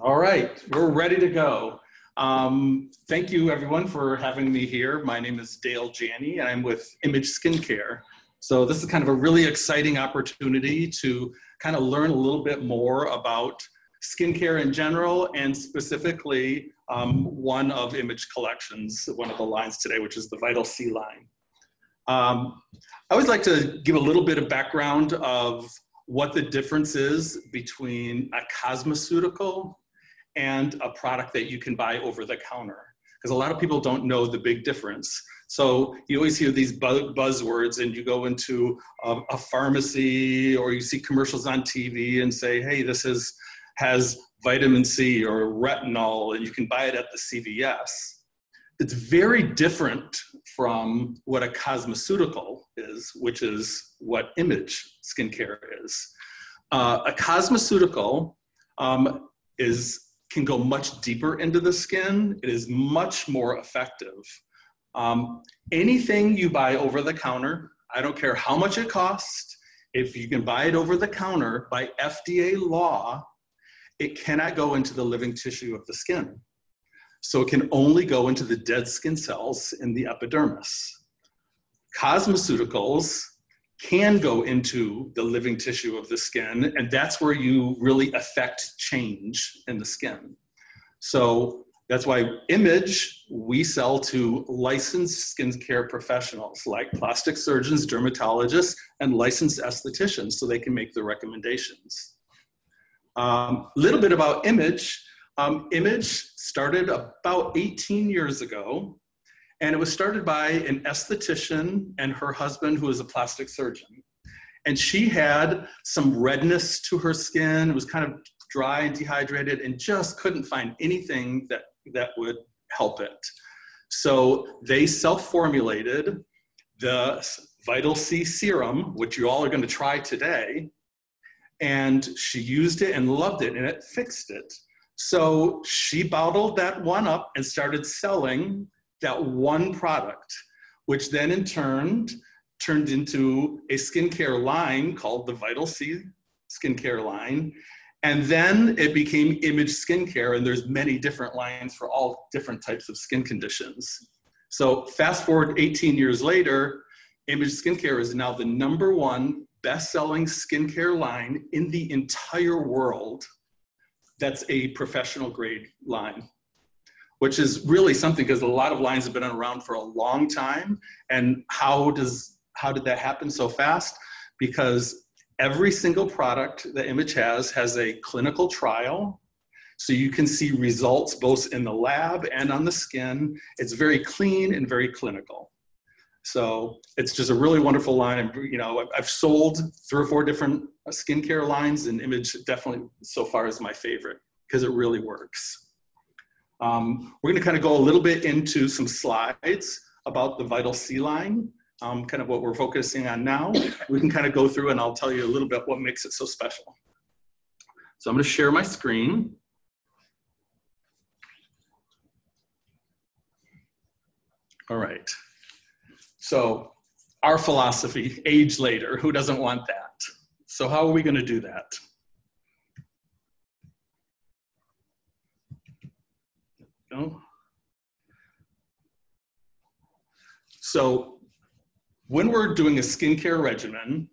All right, we're ready to go. Um, thank you everyone for having me here. My name is Dale Janney and I'm with Image Skincare. So this is kind of a really exciting opportunity to kind of learn a little bit more about skincare in general and specifically um, one of Image Collections, one of the lines today, which is the Vital C line. Um, I always like to give a little bit of background of what the difference is between a cosmeceutical and a product that you can buy over the counter. Because a lot of people don't know the big difference. So you always hear these buzzwords and you go into a, a pharmacy or you see commercials on TV and say, hey, this is, has vitamin C or retinol and you can buy it at the CVS. It's very different from what a cosmeceutical is, which is what image skincare is. Uh, a cosmeceutical um, is can go much deeper into the skin. It is much more effective. Um, anything you buy over the counter, I don't care how much it costs, if you can buy it over the counter by FDA law, it cannot go into the living tissue of the skin. So it can only go into the dead skin cells in the epidermis. Cosmeceuticals can go into the living tissue of the skin, and that's where you really affect change in the skin. So that's why Image, we sell to licensed skincare professionals like plastic surgeons, dermatologists, and licensed estheticians so they can make the recommendations. A um, little bit about Image. Um, Image started about 18 years ago and it was started by an esthetician and her husband, who was a plastic surgeon. And she had some redness to her skin. It was kind of dry and dehydrated and just couldn't find anything that, that would help it. So they self formulated the Vital C serum, which you all are going to try today. And she used it and loved it and it fixed it. So she bottled that one up and started selling that one product, which then in turn turned into a skincare line called the Vital C skincare line. And then it became Image Skincare, and there's many different lines for all different types of skin conditions. So fast forward 18 years later, Image Skincare is now the number one best-selling skincare line in the entire world that's a professional grade line which is really something because a lot of lines have been around for a long time. And how does how did that happen so fast? Because every single product that Image has has a clinical trial. So you can see results both in the lab and on the skin. It's very clean and very clinical. So it's just a really wonderful line. And you know, I've sold three or four different skincare lines, and Image definitely so far is my favorite because it really works. Um, we're going to kind of go a little bit into some slides about the Vital C line, um, kind of what we're focusing on now. We can kind of go through and I'll tell you a little bit what makes it so special. So I'm going to share my screen. All right. So our philosophy, age later, who doesn't want that? So how are we going to do that? No. So when we're doing a skincare regimen,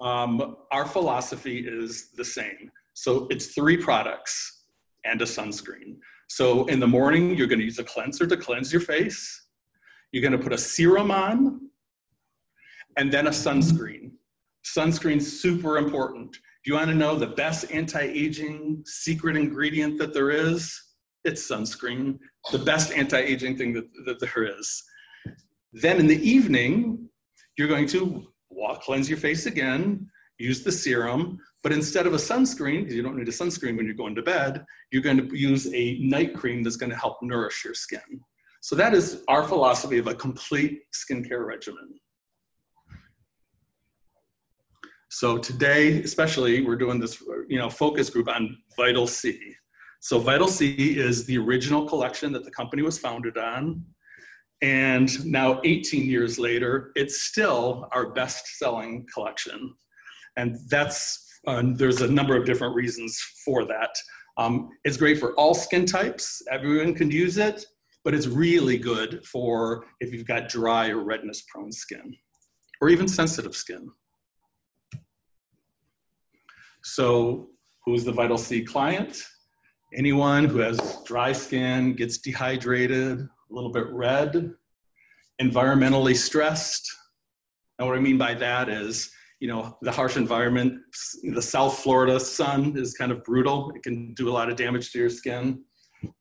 um, our philosophy is the same. So it's three products and a sunscreen. So in the morning, you're gonna use a cleanser to cleanse your face. You're gonna put a serum on and then a sunscreen. Sunscreen's super important. Do you wanna know the best anti-aging secret ingredient that there is? It's sunscreen, the best anti-aging thing that, that there is. Then in the evening, you're going to walk, cleanse your face again, use the serum, but instead of a sunscreen, because you don't need a sunscreen when you're going to bed, you're going to use a night cream that's going to help nourish your skin. So that is our philosophy of a complete skincare regimen. So today, especially, we're doing this, you know, focus group on Vital C. So Vital C is the original collection that the company was founded on. And now 18 years later, it's still our best selling collection. And that's And there's a number of different reasons for that. Um, it's great for all skin types. Everyone can use it, but it's really good for if you've got dry or redness prone skin or even sensitive skin. So who's the Vital C client? Anyone who has dry skin, gets dehydrated, a little bit red, environmentally stressed. And what I mean by that is, you know, the harsh environment, the South Florida sun is kind of brutal. It can do a lot of damage to your skin.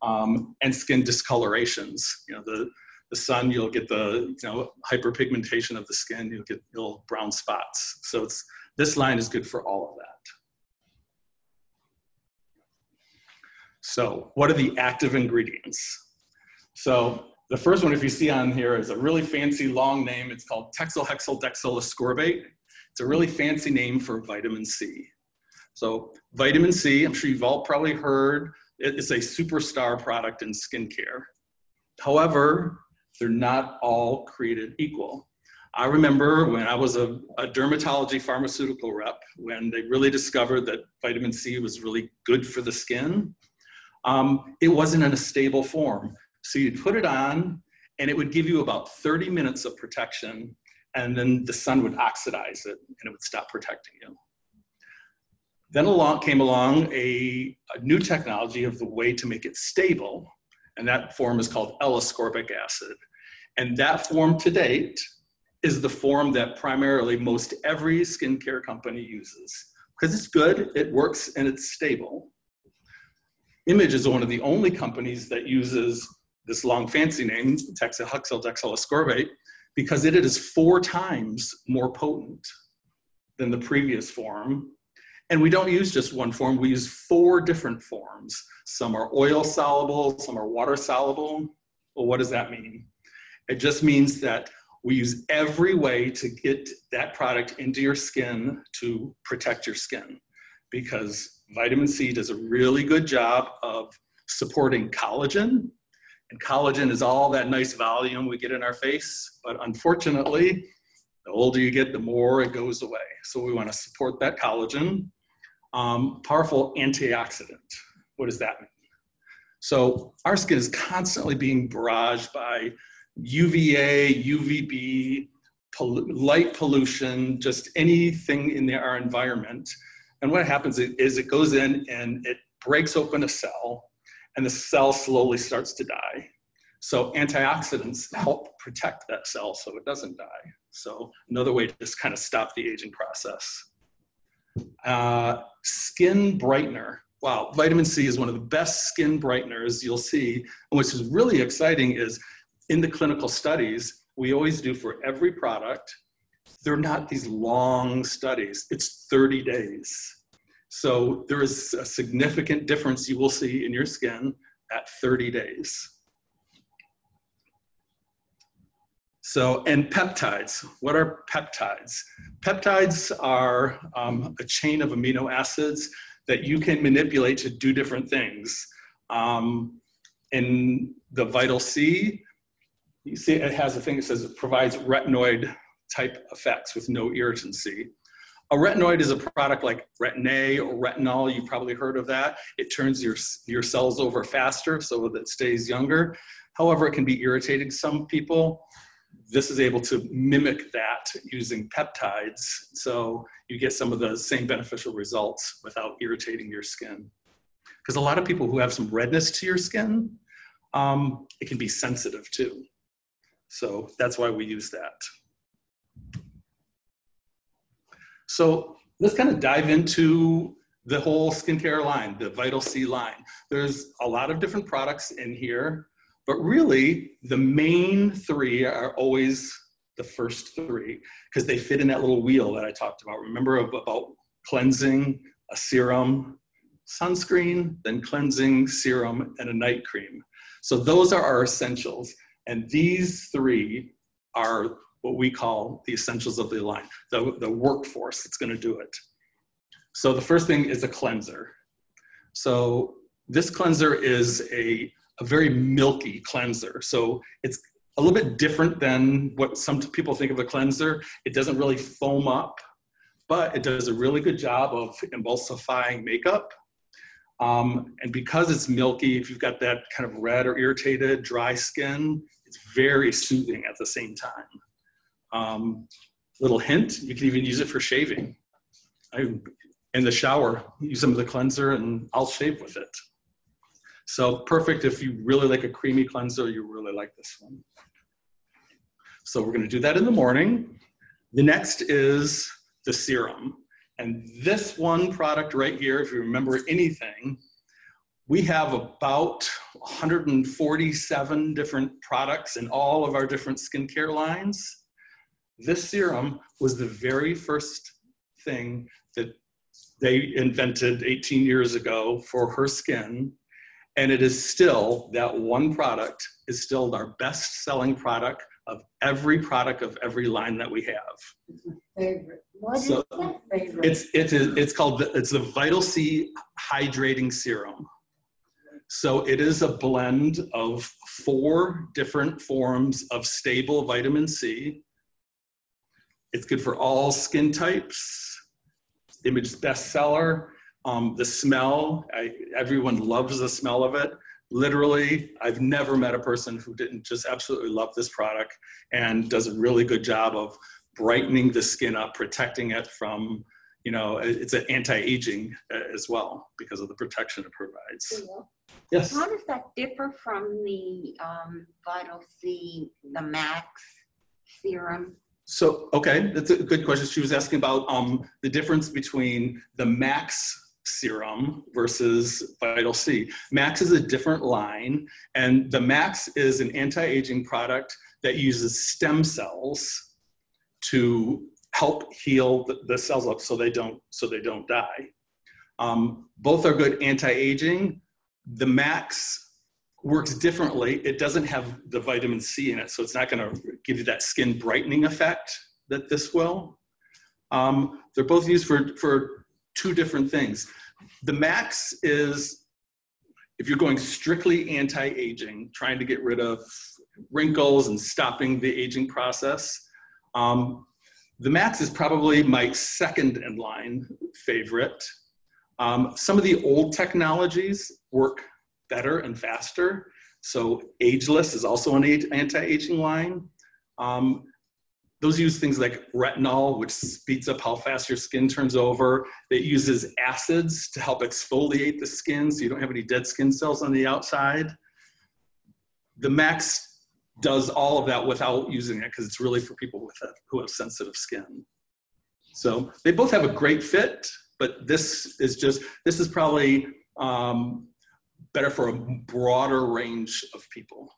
Um, and skin discolorations. You know, the, the sun, you'll get the, you know, hyperpigmentation of the skin, you'll get little brown spots. So it's, this line is good for all of that. So what are the active ingredients? So the first one, if you see on here, is a really fancy long name. It's called tetrahexyldecyl It's a really fancy name for vitamin C. So vitamin C, I'm sure you've all probably heard, it's a superstar product in skincare. However, they're not all created equal. I remember when I was a, a, dermatology pharmaceutical rep, when they really discovered that vitamin C was really good for the skin, um, it wasn't in a stable form. So you'd put it on and it would give you about 30 minutes of protection and then the sun would oxidize it and it would stop protecting you. Then along came along a, a new technology of the way to make it stable, and that form is called L-ascorbic acid. And that form to date is the form that primarily most every skincare company uses because it's good, it works, and it's stable. Image is one of the only companies that uses this long fancy name, tetrahexyldecyl because it is four times more potent than the previous form. And we don't use just one form, we use four different forms. Some are oil soluble, some are water soluble. Well, what does that mean? It just means that we use every way to get that product into your skin to protect your skin because vitamin C does a really good job of supporting collagen. And collagen is all that nice volume we get in our face. But unfortunately, the older you get, the more it goes away. So we want to support that collagen. Um, powerful antioxidant. What does that mean? So our skin is constantly being barraged by UVA, UVB, light pollution, just anything in the, our environment and what happens is it goes in and it breaks open a cell, and the cell slowly starts to die. So antioxidants help protect that cell so it doesn't die. So another way to just kind of stop the aging process. Uh, skin brightener. Wow, vitamin C is one of the best skin brighteners you'll see. And what's really exciting is in the clinical studies, we always do for every product, they're not these long studies. It's 30 days. So there is a significant difference you will see in your skin at 30 days. So, and peptides. What are peptides? Peptides are um, a chain of amino acids that you can manipulate to do different things. Um, in the Vital C, you see it has a thing that says it provides retinoid type effects with no irritancy. A retinoid is a product like Retin-A or retinol. You've probably heard of that. It turns your, your cells over faster so that it stays younger. However, it can be irritating some people. This is able to mimic that using peptides. So you get some of the same beneficial results without irritating your skin. Because a lot of people who have some redness to your skin, um, it can be sensitive too. So that's why we use that. So let's kind of dive into the whole skincare line, the Vital C line. There's a lot of different products in here, but really the main three are always the first three because they fit in that little wheel that I talked about. Remember about cleansing, a serum, sunscreen, then cleansing, serum, and a night cream. So those are our essentials. And these three are what we call the essentials of the line, the, the workforce that's going to do it. So the first thing is a cleanser. So this cleanser is a, a very milky cleanser. So it's a little bit different than what some people think of a cleanser. It doesn't really foam up, but it does a really good job of emulsifying makeup. Um, and because it's milky, if you've got that kind of red or irritated, dry skin, it's very soothing at the same time. Um, little hint, you can even use it for shaving. I, in the shower, use some of the cleanser and I'll shave with it. So perfect if you really like a creamy cleanser, you really like this one. So we're gonna do that in the morning. The next is the serum. And this one product right here, if you remember anything, we have about 147 different products in all of our different skincare lines. This serum was the very first thing that they invented 18 years ago for her skin. And it is still, that one product is still our best selling product of every product of every line that we have. Favorite. What is So, that favorite? It's, it is, it's called, the- it's the Vital C Hydrating Serum. So it is a blend of four different forms of stable vitamin C. It's good for all skin types. Image bestseller. Um, the smell, I, everyone loves the smell of it. Literally, I've never met a person who didn't just absolutely love this product and does a really good job of brightening the skin up, protecting it from, you know, it's an anti-aging uh, as well because of the protection it provides. Yes. How does that differ from the um, Vital C, the Max serum? So, okay, that's a good question. She was asking about um, the difference between the Max serum versus Vital C. Max is a different line, and the Max is an anti-aging product that uses stem cells to help heal the, cells up so they don't so they don't die. Um, both are good anti-aging. The Max works differently. It doesn't have the vitamin C in it, so it's not going to give you that skin brightening effect that this will. Um, they're both used for, for two different things. The Max is, if you're going strictly anti-aging, trying to get rid of wrinkles and stopping the aging process, um, the Max is probably my second in line favorite. Um, some of the old technologies work better and faster. So Ageless is also an anti-aging line. Um, those use things like retinol, which speeds up how fast your skin turns over. It uses acids to help exfoliate the skin so you don't have any dead skin cells on the outside. The Max does all of that without using it because it's really for people with a, who have sensitive skin. So they both have a great fit, but this is just, this is probably um, better for a broader range of people.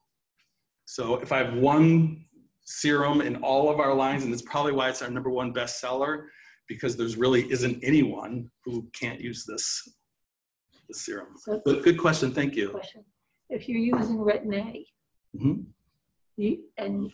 So if I have one serum in all of our lines, and it's probably why it's our number one bestseller, because there's really isn't anyone who can't use this, this serum. So But good question, thank you. question, if you're using Retin A, mm -hmm. you, and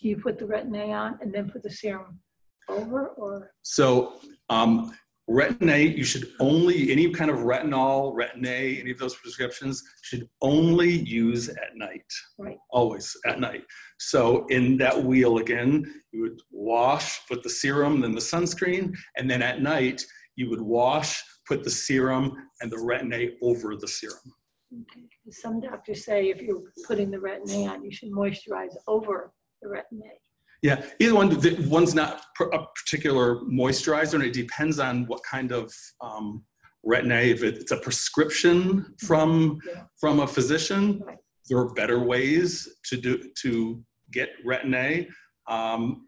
you put the Retin A on and then put the serum over, or, So um, retin A, you should only, any kind of retinol, retin A, any of those prescriptions should only use at night. Right. Always at night. So in that wheel again, you would wash, put the serum, then the sunscreen, and then at night you would wash, put the serum and the retin A over the serum. okay. some doctors say if you're putting the Retin A on, you should moisturize over the Retin A. Yeah, either one, the- one's not pr- a particular moisturizer, and it depends on what kind of um, retin A. If it's a prescription from Yeah. from a physician, there are better ways to do to get retin A, um,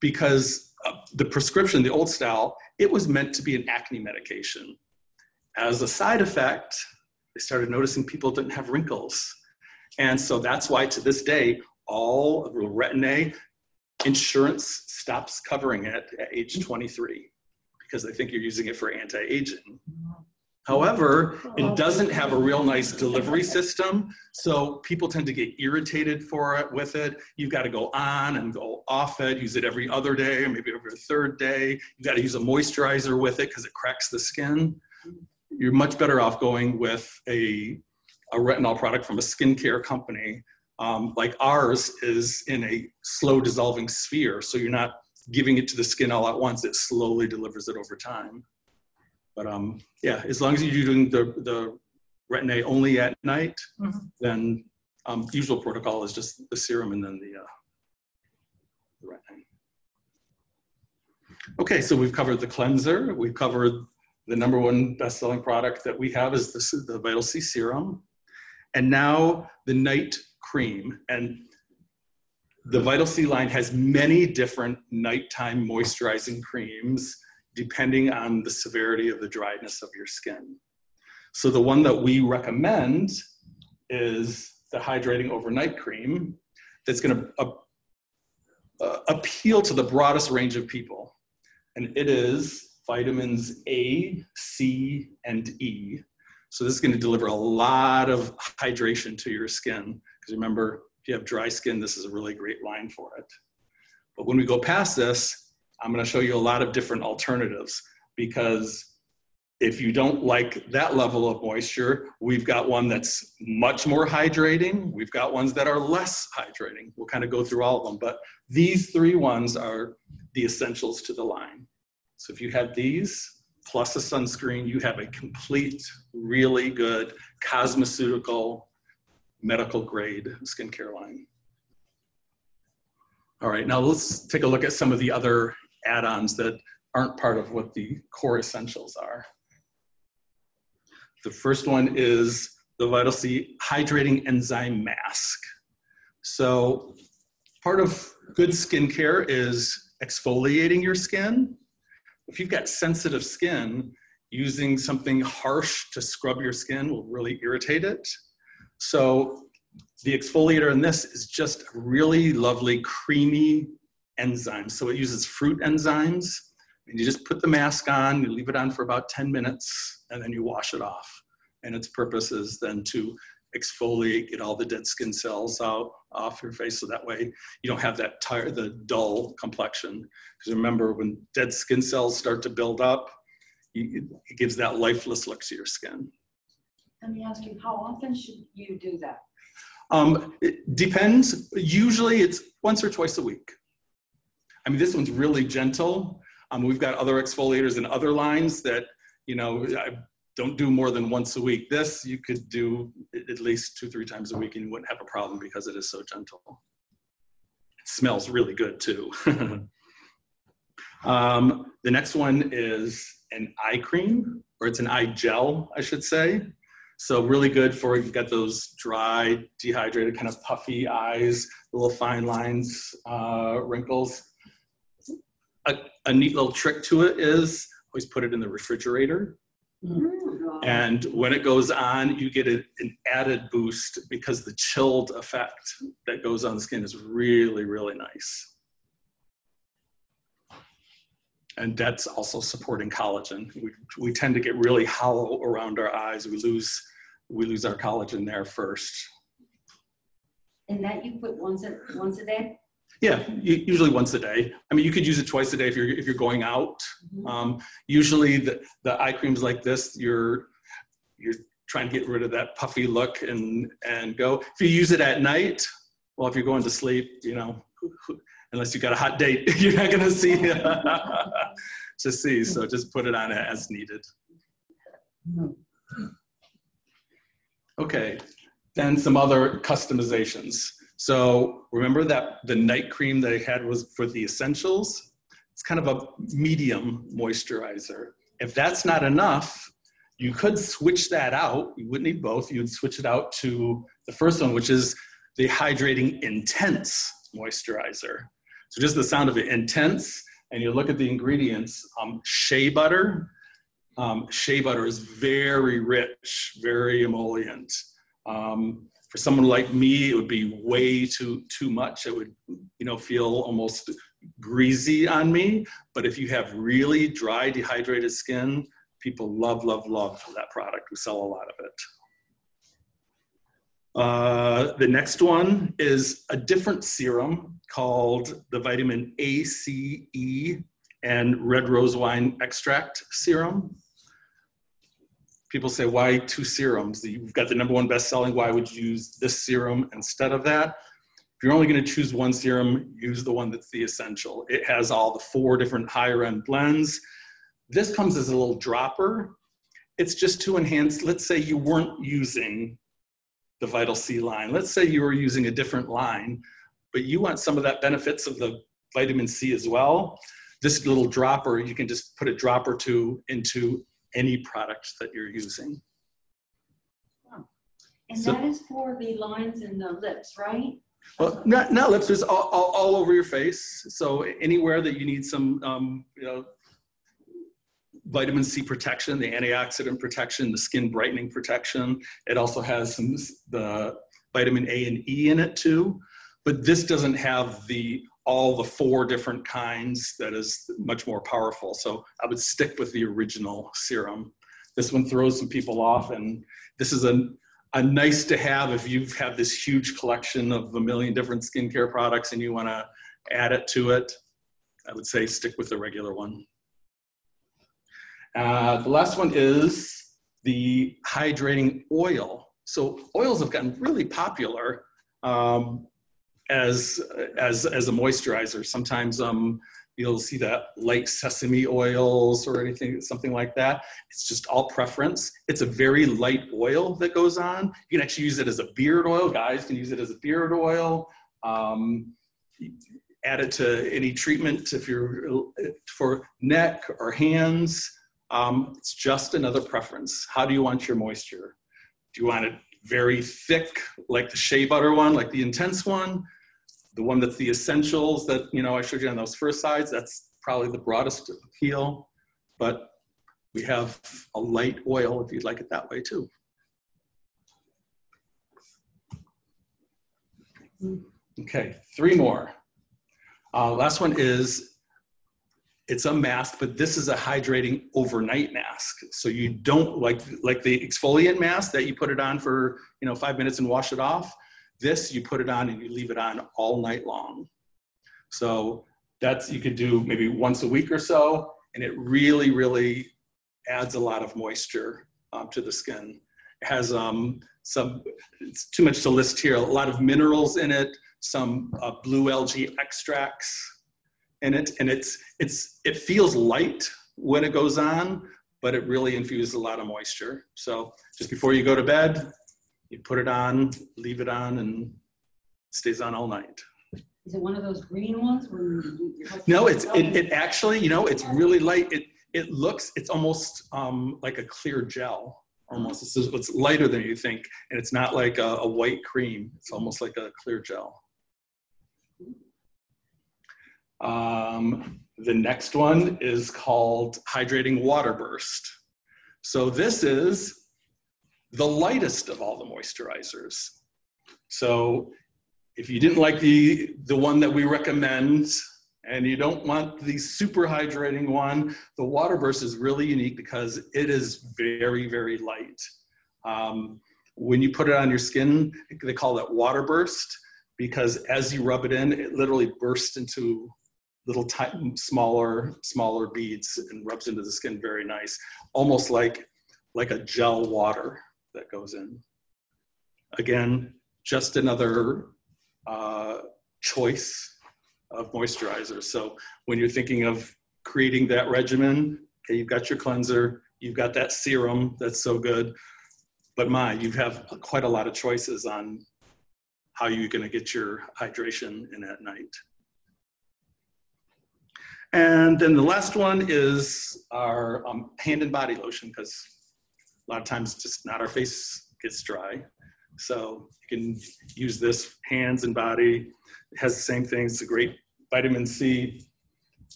because uh, the prescription, the old style, it was meant to be an acne medication. As a side effect, they started noticing people didn't have wrinkles, and so that's why to this day all of retin A insurance stops covering it at age 23 because they think you're using it for anti-aging. However, it doesn't have a real nice delivery system, so people tend to get irritated for it with it. You've got to go on and go off it, use it every other day, maybe every third day. You've got to use a moisturizer with it because it cracks the skin. You're much better off going with a, a retinol product from a skincare company um, like ours is in a slow dissolving sphere, so you're not giving it to the skin all at once. It slowly delivers it over time. But um, yeah, as long as you're doing the, the retin-A only at night, Mhm. then um, usual protocol is just the serum and then the, uh, the retin-A. Okay, so we've covered the cleanser. We've covered the number one best-selling product that we have is the, the Vital C serum. And now the night cream. And the Vital C line has many different nighttime moisturizing creams depending on the severity of the dryness of your skin. So the one that we recommend is the hydrating overnight cream that's going to uh, uh, appeal to the broadest range of people. And it is vitamins A, C, and E. So this is going to deliver a lot of hydration to your skin. Because remember, if you have dry skin, this is a really great line for it. But when we go past this, I'm going to show you a lot of different alternatives because if you don't like that level of moisture, we've got one that's much more hydrating. We've got ones that are less hydrating. We'll kind of go through all of them, but these three ones are the essentials to the line. So if you have these plus a sunscreen, you have a complete, really good cosmeceutical, medical grade skincare line. All right, now let's take a look at some of the other add-ons that aren't part of what the core essentials are. The first one is the Vital C Hydrating Enzyme Mask. So part of good skincare is exfoliating your skin. If you've got sensitive skin, using something harsh to scrub your skin will really irritate it. So the exfoliator in this is just really lovely creamy enzyme. So it uses fruit enzymes. And you just put the mask on, you leave it on for about 10 minutes, and then you wash it off. And its purpose is then to exfoliate, get all the dead skin cells out off your face so that way you don't have that tired, the dull complexion. Because remember, when dead skin cells start to build up, it gives that lifeless look to your skin. Let me ask you, how often should you do that? Um, it depends. Usually it's once or twice a week. I mean, this one's really gentle. Um, we've got other exfoliators and other lines that, you know, I don't do more than once a week. This you could do at least two, three times a week and you wouldn't have a problem because it is so gentle. It smells really good too. um, the next one is an eye cream, or it's an eye gel, I should say. So really good for you've got those dry, dehydrated, kind of puffy eyes, little fine lines, uh, wrinkles. A, a neat little trick to it is always put it in the refrigerator. And when it goes on, you get a, an added boost because the chilled effect that goes on the skin is really, really nice. And that's also supporting collagen. We, we tend to get really hollow around our eyes. We lose, we lose our collagen there first. And that you put once a, once a day? Yeah, usually once a day. I mean, you could use it twice a day if you're if you're going out. Um, usually, the the eye creams like this, you're you're trying to get rid of that puffy look and and go. If you use it at night, well, if you're going to sleep, you know, unless you got a hot date, you're not going to see to see. So just put it on as needed. Okay, then some other customizations. So remember that the night cream that I had was for the essentials? It's kind of a medium moisturizer. If that's not enough, you could switch that out. You wouldn't need both. You'd switch it out to the first one, which is the hydrating intense moisturizer. So just the sound of it, intense, and you look at the ingredients, um, shea butter. Um, shea butter is very rich, very emollient. Um, for someone like me, it would be way too too much. It would, you know, feel almost greasy on me. But if you have really dry, dehydrated skin, people love, love, love that product. We sell a lot of it. Uh, the next one is a different serum called the vitamin A, C, E, and red rose wine extract serum people say, why two serums? You've got the number one best selling. Why would you use this serum instead of that? if you're only going to choose one serum, use the one that's the essential. It has all the four different higher end blends. This comes as a little dropper. It's just to enhance, let's say you weren't using the Vital C line. Let's say you were using a different line, but you want some of that benefits of the vitamin C as well. This little dropper, you can just put a drop or two into any product that you're using. And So- that is for the lines in the lips, right? Well, not, not lips, just all, all, all over your face. So anywhere that you need some, um, you know, vitamin C protection, the antioxidant protection, the skin brightening protection. It also has some the vitamin A and E in it too. But this doesn't have the all the four different kinds that is much more powerful. So I would stick with the original serum. This one throws some people off, and this is a a nice to have if you've had this huge collection of a million different skincare products and you want to add it to it. I would say stick with the regular one. Uh, the last one is the hydrating oil. So oils have gotten really popular um, as, as, as a moisturizer. Sometimes um, you'll see that light sesame oils or anything, something like that. It's just all preference. It's a very light oil that goes on. You can actually use it as a beard oil. Guys can use it as a beard oil. Um, add it to any treatment if you're for neck or hands. Um, it's just another preference. How do you want your moisture? Do you want it very thick, like the shea butter one, like the intense one? The one that's the essentials that you know I showed you on those first sides. That's probably the broadest appeal, but we have a light oil if you'd like it that way too. Okay, three more. Uh, last one is it's a mask, but this is a hydrating overnight mask. So you don't like like the exfoliant mask that you put it on for you know five minutes and wash it off. This you put it on and you leave it on all night long. So that's you could do maybe once a week or so, and it really really adds a lot of moisture um, to the skin. It has um, some it's too much to list here. A lot of minerals in it, some uh, blue algae extracts in it and it's it's it feels light when it goes on but it really infuses a lot of moisture so just before you go to bed you put it on leave it on and it stays on all night. Is it one of those green ones where you? no it's it, it actually you know it's really light. It it looks it's almost um, like a clear gel almost. It's, it's lighter than you think and it's not like a, a white cream. It's almost like a clear gel. Um, the next one is called Hydrating Water Burst. So this is the lightest of all the moisturizers. So if you didn't like the, the one that we recommend and you don't want the super hydrating one, the Water Burst is really unique because it is very, very light. Um, when you put it on your skin, they call that water burst because as you rub it in, it literally bursts into little tiny, smaller, smaller beads and rubs into the skin very nice, almost like like a gel water that goes in. Again, just another uh, choice of moisturizer. So when you're thinking of creating that regimen, okay, you've got your cleanser, you've got that serum that's so good, but my, you have quite a lot of choices on how you're going to get your hydration in at night. And then the last one is our um, hand and body lotion because a lot of times just not our face gets dry. So you can use this hands and body. It has the same things. It's a great vitamin C.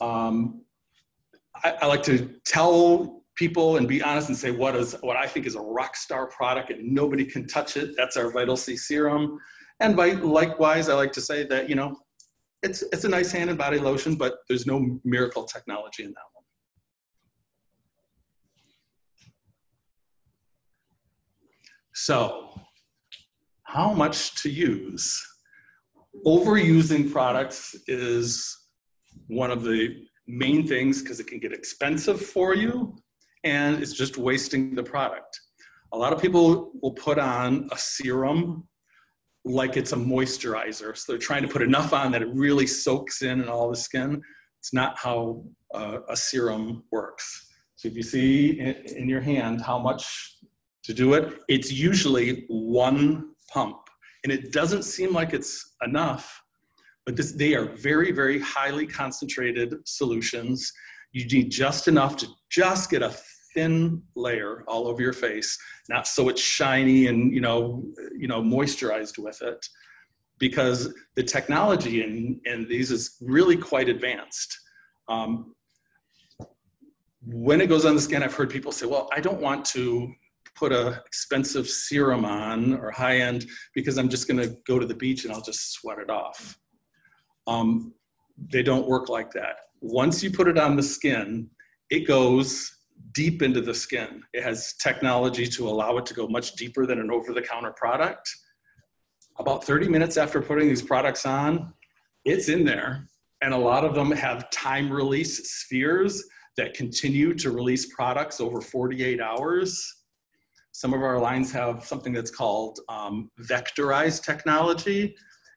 Um, I, I like to tell people and be honest and say what is what I think is a rock star product and nobody can touch it. That's our Vital C serum. And by, likewise, I like to say that you know it's it's a nice hand and body lotion, but there's no miracle technology in that one. So, how much to use? Overusing products is one of the main things because it can get expensive for you and it's just wasting the product. A lot of people will put on a serum like it's a moisturizer. So they're trying to put enough on that it really soaks in and all the skin. It's not how uh, a serum works. So if you see in, in your hand how much to do it, it's usually one pump. And it doesn't seem like it's enough, but this, they are very, very highly concentrated solutions. You need just enough to just get a thin layer all over your face, not so it's shiny and you know, you know, moisturized with it, because the technology in, in these is really quite advanced. Um, when it goes on the skin, I've heard people say, "Well, I don't want to put a expensive serum on or high end because I'm just going to go to the beach and I'll just sweat it off." Um, they don't work like that. Once you put it on the skin, it goes deep into the skin. It has technology to allow it to go much deeper than an over the counter product. About 30 minutes after putting these products on, it's in there. And a lot of them have time release spheres that continue to release products over 48 hours. Some of our lines have something that's called um, vectorized technology.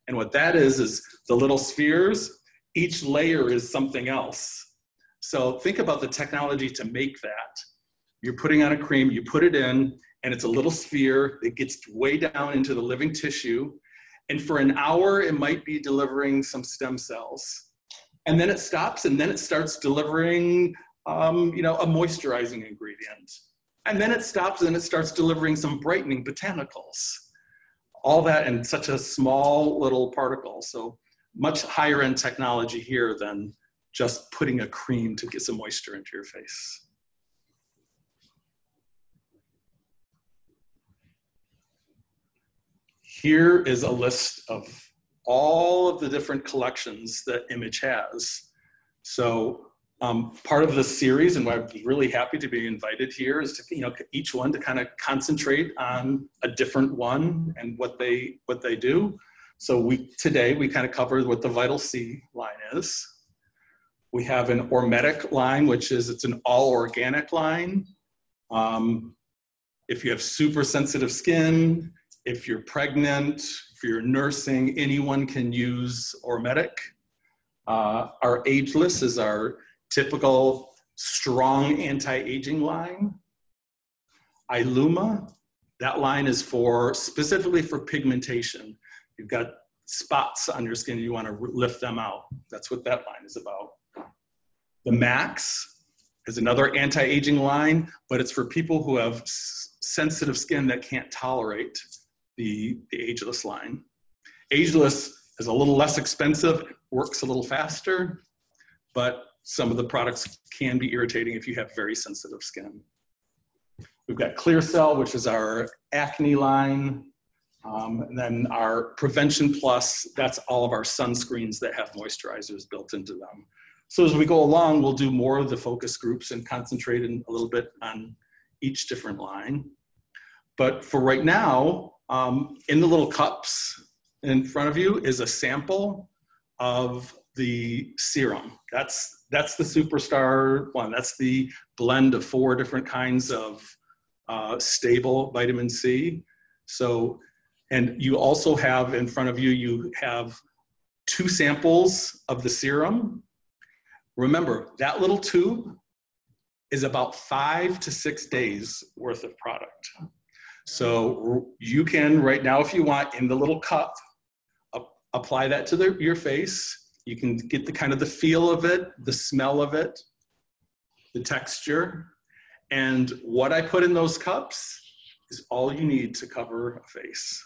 And what that is, is the little spheres, each layer is something else. So think about the technology to make that. You're putting on a cream, you put it in, and it's a little sphere that gets way down into the living tissue. And for an hour, it might be delivering some stem cells. And then it stops, and then it starts delivering, um, you know, a moisturizing ingredient. And then it stops, and it starts delivering some brightening botanicals. All that in such a small little particle. So much higher end technology here than just putting a cream to get some moisture into your face. Here is a list of all of the different collections that Image has. So um, part of the series and why I'm really happy to be invited here is to, you know, each one to kind of concentrate on a different one and what they, what they do. So we, today we kind of covered what the Vital C line is. We have an Ormedic line, which is, it's an all organic line. Um, if you have super sensitive skin, if you're pregnant, if you're nursing, anyone can use Ormedic. Uh, our Ageless is our typical strong anti-aging line. Iluma, that line is for specifically for pigmentation. You've got spots on your skin, you want to lift them out. That's what that line is about. The Max is another anti-aging line, but it's for people who have sensitive skin that can't tolerate the, the ageless line. Ageless is a little less expensive, works a little faster, but some of the products can be irritating if you have very sensitive skin. We've got Clear Cell, which is our acne line. Um, and then our Prevention Plus, that's all of our sunscreens that have moisturizers built into them. So as we go along, we'll do more of the focus groups and concentrate in a little bit on each different line. But for right now, um, in the little cups in front of you is a sample of the serum. That's, that's the superstar one. That's the blend of four different kinds of uh, stable vitamin C. So and you also have in front of you, you have two samples of the serum. Remember, that little tube is about five to six days worth of product. So you can, right now, if you want, in the little cup, apply that to the, your face. You can get the kind of the feel of it, the smell of it, the texture. And what I put in those cups is all you need to cover a face.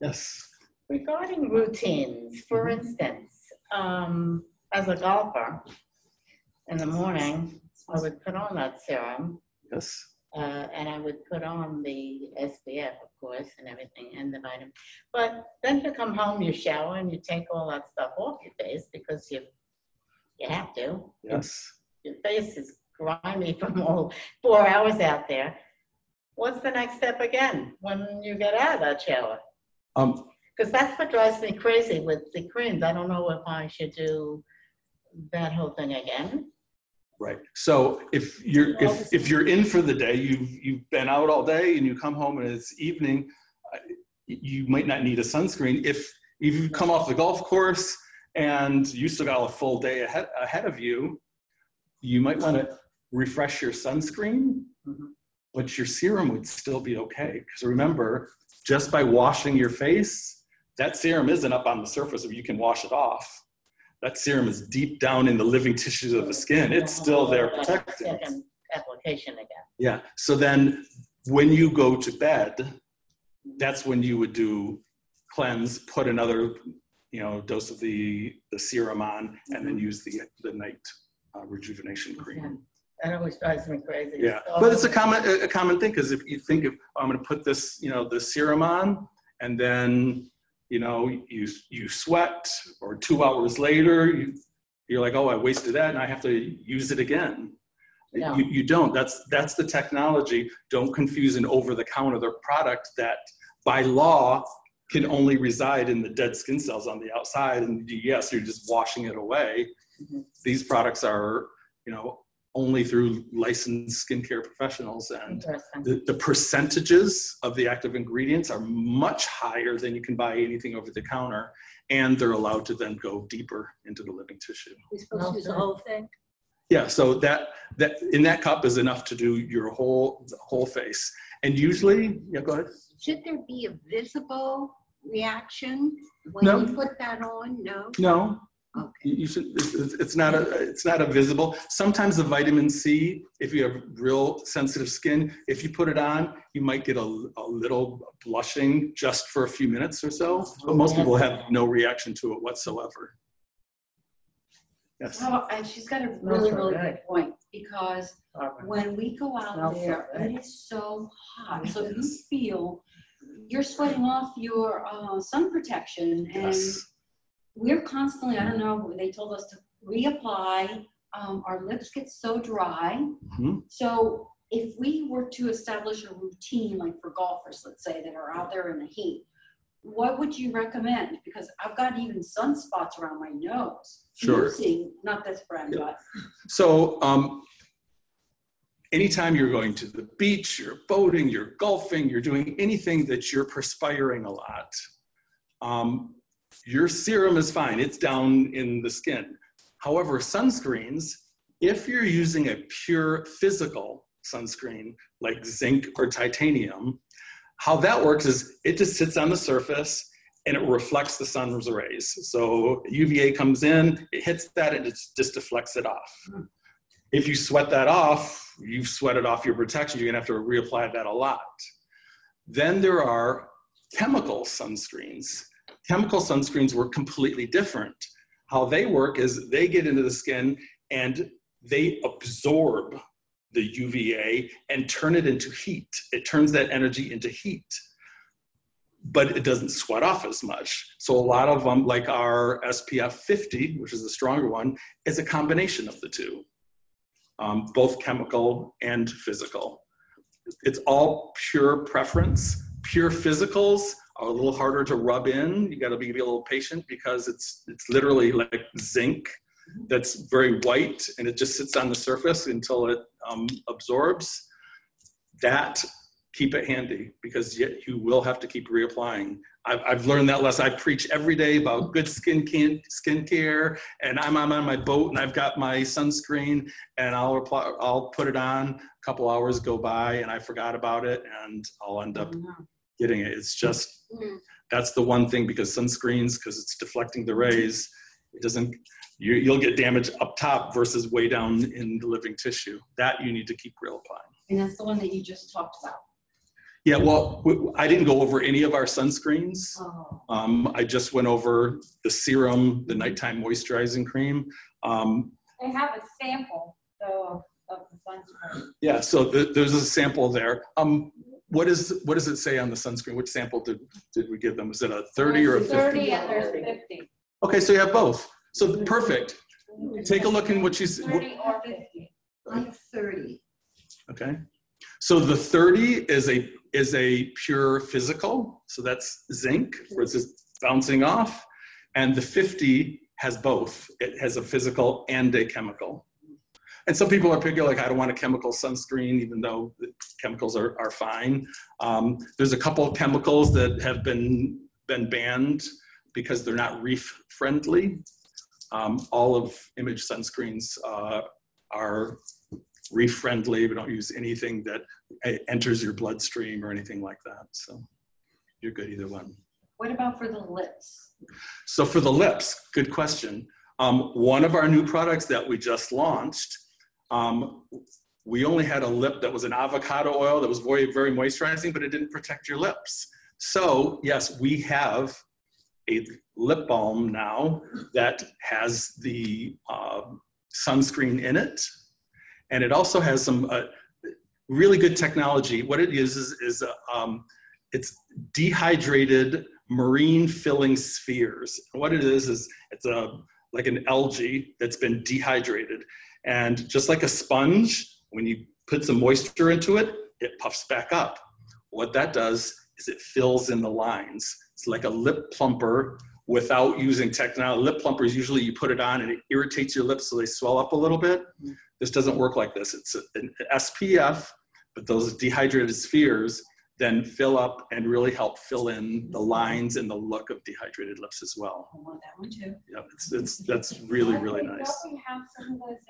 Yes. Regarding routines, for instance, um, as a golfer, in the morning, I would put on that serum, Yes. Uh, and I would put on the SPF, of course, and everything, and the vitamin. But then you come home, you shower, and you take all that stuff off your face because you, you have to. Yes. Your face is grimy from all four hours out there. What's the next step again when you get out of that shower? Um, Because that's what drives me crazy with the creams. I don't know if I should do that whole thing again. Right. So if you're if, if you're in for the day, you've you've been out all day and you come home and it's evening, uh, you might not need a sunscreen if if you come off the golf course and you still got a full day ahead ahead of you. You might want to refresh your sunscreen, Mhm. but your serum would still be okay. Because remember, just by washing your face, that serum isn't up on the surface where you can wash it off. That serum is deep down in the living tissues of the skin. It's still there protecting. Second application again. Yeah. So then when you go to bed, that's when you would do cleanse, put another, you know, dose of the, the serum on, and then use the, the night uh, rejuvenation cream. That always drives me crazy. Yeah. Oh, But it's a common, a a common thing because if you think of, I'm going to put this, you know, the serum on, and then, you know, you, you sweat, or two hours later, you, you're like, oh, I wasted that, and I have to use it again. No. You, you don't. That's that's the technology. Don't confuse an over-the-counter product that, by law, can only reside in the dead skin cells on the outside. And yes, you're just washing it away. Mhm. These products are, you know, only through licensed skincare professionals, and the, the percentages of the active ingredients are much higher than you can buy anything over the counter, and they're allowed to then go deeper into the living tissue. We're supposed to use the whole thing? Yeah, so that that in that cup is enough to do your whole the whole face. And usually, yeah, go ahead. Should there be a visible reaction when No. you put that on? No? No, Okay. you you should. It's, it's it's not a it's not a visible. Sometimes the vitamin C, if you have real sensitive skin, if you put it on, you might get a, a little blushing just for a few minutes or so. But most people have no reaction to it whatsoever. Yes. Well, and she's got a really, so really good. good point, because Barbara. when we go out Smells so there, good. it is so hot, so you feel, you're sweating off your, uh, sun protection, and Yes. We're constantly, I don't know, they told us to reapply, um, our lips get so dry. Mhm. So if we were to establish a routine, like for golfers, let's say, that are out there in the heat, what would you recommend? Because I've got even sunspots around my nose. Sure. Using, not this brand, Yeah. but So, um, anytime you're going to the beach, you're boating, you're golfing, you're doing anything that you're perspiring a lot, um, your serum is fine. It's down in the skin. However, sunscreens, if you're using a pure physical sunscreen like zinc or titanium, how that works is it just sits on the surface and it reflects the sun's rays. So UVA comes in, it hits that, and it just deflects it off. Hmm. If you sweat that off, you've sweated off your protection. You're gonna have to reapply that a lot. Then there are chemical sunscreens. Chemical sunscreens work completely different. How they work is they get into the skin and they absorb the UVA and turn it into heat. It turns that energy into heat but it doesn't sweat off as much. So a lot of them, like our SPF 50, which is the stronger one, is a combination of the two, um, both chemical and physical. It's all pure preference. Pure physicals are a little harder to rub in. You got to be, be a little patient because it's it's literally like zinc that's very white and it just sits on the surface until it um, absorbs. That keep it handy because yet you will have to keep reapplying. I've, I've learned that lesson. I preach every day about good skin can, skincare, and I'm, I'm on my boat and I've got my sunscreen, and I'll apply, I'll put it on. A couple hours go by, and I forgot about it, and I'll end up getting it. It's just Mm. that's the one thing because sunscreens, because it's deflecting the rays, it doesn't. You, you'll get damage up top versus way down in the living tissue. That you need to keep reapplying. And that's the one that you just talked about. Yeah, well, I didn't go over any of our sunscreens. Oh. Um, I just went over the serum, the nighttime moisturizing cream. Um, They have a sample, though, of the sunscreen. yeah, so th- there's a sample there. Um, what is what does it say on the sunscreen? Which sample did did we give them? Was it a 30 or a 50? Thirty and there's fifty. Okay, so you have both. So perfect. Take a look in what you s- Thirty or fifty. I have 30. Okay. So the 30 is a is a pure physical, so that's zinc, where it's just bouncing off, and the 50 has both. It has a physical and a chemical. And some people are picky, like, I don't want a chemical sunscreen, even though the chemicals are, are fine. Um, there's a couple of chemicals that have been, been banned because they're not reef friendly. Um, all of image sunscreens uh, are reef friendly. We don't use anything that e- enters your bloodstream or anything like that. So you're good either one. What about for the lips? So for the lips, good question. Um, one of our new products that we just launched, um, we only had a lip that was an avocado oil that was very, very moisturizing, but it didn't protect your lips. So yes, we have a lip balm now that has the um, sunscreen in it, and it also has some uh, really good technology. What it is, is uh, um, it's dehydrated marine filling spheres. What it is is it's a like an algae that's been dehydrated, and just like a sponge, when you put some moisture into it, it puffs back up. What that does is it fills in the lines. It's like a lip plumper without using technology. Lip plumpers usually you put it on and it irritates your lips so they swell up a little bit. Mm-hmm. This doesn't work like this. It's an SPF, but those dehydrated spheres then fill up and really help fill in the lines and the look of dehydrated lips as well. I want that one too. Yeah, it's, it's that's really really nice. Don't we have some of those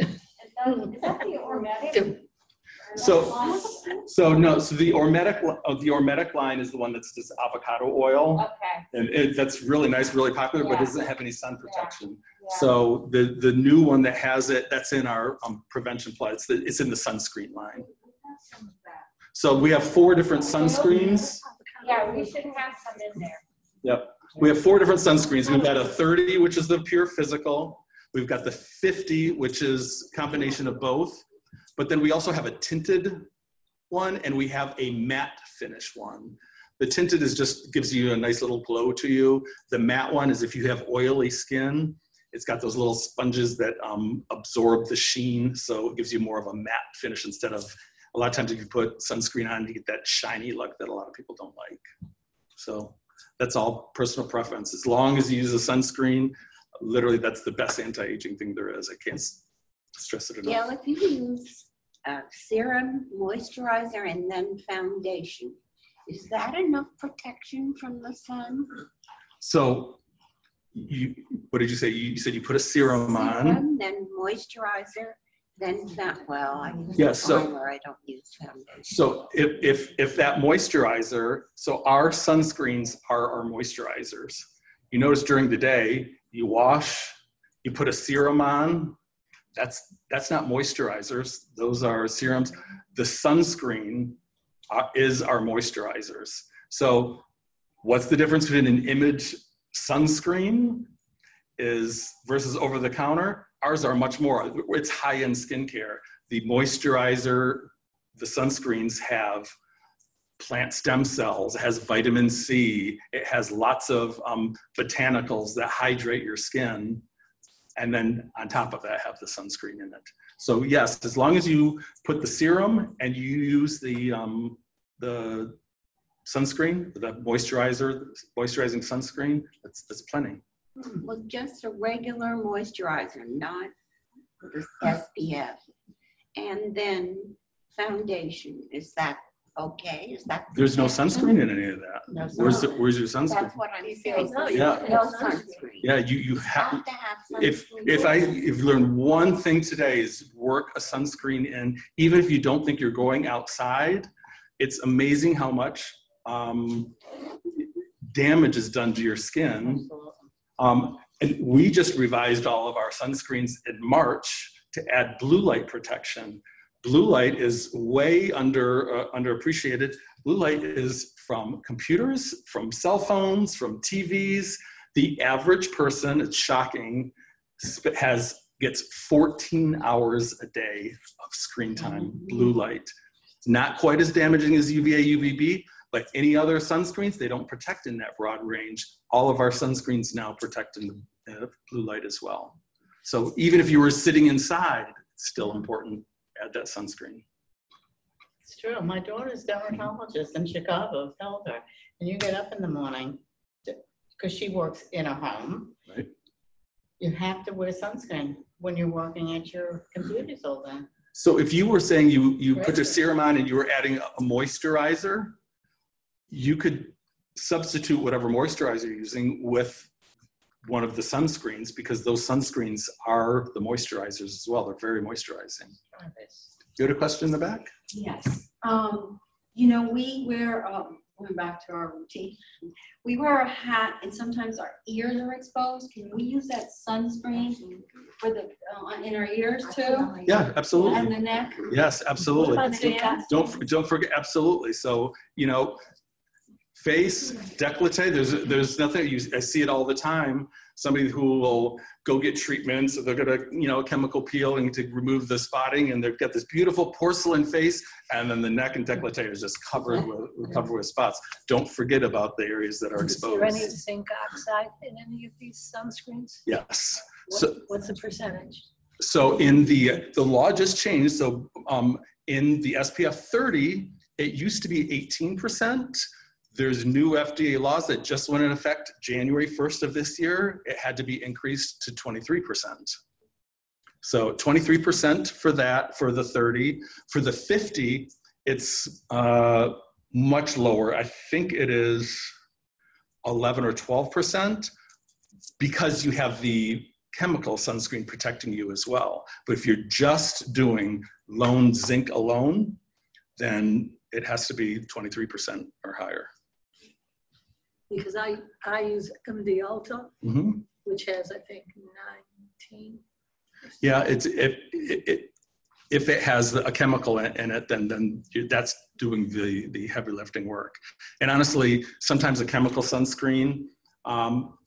in? Is that the Ormedic? So- So no, so the Ormedic uh, the Ormedic line is the one that's just avocado oil, Okay, and it, that's really nice, really popular, but Yeah. it doesn't have any sun protection. yeah. So the the new one that has it, that's in our um, prevention plan. It's, the, it's in the sunscreen line. So we have four different sunscreens. Yeah, we should have some in there. Yep. We have four different sunscreens. We've got a 30, which is the pure physical. We've got the 50, which is combination of both. But then we also have a tinted one and we have a matte finish one. The tinted is just gives you a nice little glow to you. The matte one is if you have oily skin, it's got those little sponges that um, absorb the sheen. So it gives you more of a matte finish instead of a lot of times if you put sunscreen on, you get that shiny look that a lot of people don't like. So that's all personal preference. As long as you use a sunscreen, literally that's the best anti-aging thing there is. I can't stress it enough. Gail, if you use uh, serum, moisturizer, and then foundation, is that enough protection from the sun? So you, what did you say? You said you put a serum on. Serum, then moisturizer, then that, well, I use Yeah, so- I don't use foundation. So if, if, if that moisturizer, so our sunscreens are our moisturizers. You notice during the day, you wash, you put a serum on, that's, that's not moisturizers, those are serums. The sunscreen uh, is our moisturizers. So what's the difference between an image sunscreen is versus over the counter? Ours are much more, it's high-end skincare. The moisturizer, the sunscreens have plant stem cells, has vitamin C, it has lots of um, botanicals that hydrate your skin. And then on top of that, have the sunscreen in it. So yes, as long as you put the serum and you use the, um, the sunscreen, the moisturizer, moisturizing sunscreen, that's, that's plenty. Well, just a regular moisturizer, not the SPF. And then foundation, is that okay? Is that? There's no sunscreen in any of that. No Where's, the, where's your sunscreen? That's what I'm saying. No, you Yeah. can't No have sunscreen. sunscreen. Yeah, you, you have, Have to have if sunscreen. if I if you learn one thing today is work a sunscreen in, even if you don't think you're going outside, it's amazing how much um, damage is done to your skin. Um, and we just revised all of our sunscreens in March to add blue light protection. Blue light is way under uh, underappreciated. Blue light is from computers, from cell phones, from TVs. The average person, it's shocking, has gets 14 hours a day of screen time, blue light. It's not quite as damaging as UVA, UVB, like any other sunscreens, they don't protect in that broad range. All of our sunscreens now protect in the blue light as well. So even if you were sitting inside, it's still important to add that sunscreen. It's true. My daughter's dermatologist in Chicago told her, and you get up in the morning, because she works in a home. Right. You have to wear sunscreen. when you're working at your computers all day. So if you were saying you, you put your serum on and you were adding a moisturizer, you could substitute whatever moisturizer you're using with one of the sunscreens because those sunscreens are the moisturizers as well. They're very moisturizing. Try. You had a question in the back? Yes, um, you know, we wear, um, going back to our routine, we wear a hat and sometimes our ears are exposed. Can we use that sunscreen for the, uh, in our ears too? Yeah, absolutely. And the neck? Yes, absolutely. What about Bands? Don't, don't forget, absolutely. So, you know, face, décolleté, there's, there's nothing, you, I see it all the time. Somebody who will go get treatments, they're gonna, you know, a chemical peeling to remove the spotting and they've got this beautiful porcelain face and then the neck and décolleté is just covered with, covered with spots. Don't forget about the areas that are exposed. Is there any zinc oxide in any of these sunscreens? Yes. What- So, What's the percentage? So in the, the law just changed, so um, in the SPF 30, it used to be 18%. There's new FDA laws that just went in effect January 1st of this year. It had to be increased to 23%. So 23% for that, for the 30. For the 50, it's uh, much lower. I think it is 11 or 12% because you have the chemical sunscreen protecting you as well. But if you're just doing lone zinc alone, then it has to be 23% or higher. Because I, I use MD Ultra, Mhm. which has, I think, 19. Yeah, it's if it, it, if it has a chemical in, in it, then then that's doing the the heavy lifting work. And honestly, sometimes a chemical sunscreen um,